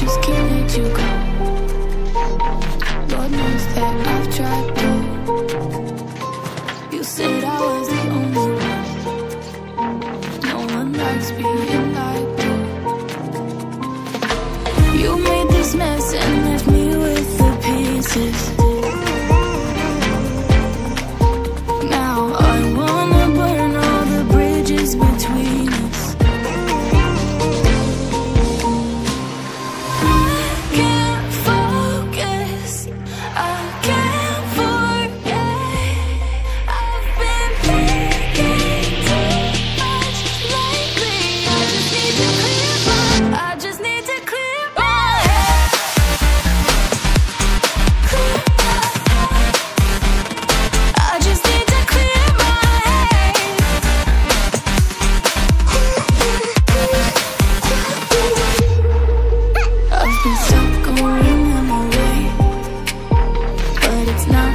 just can't let you go. Lord knows that I've tried It's not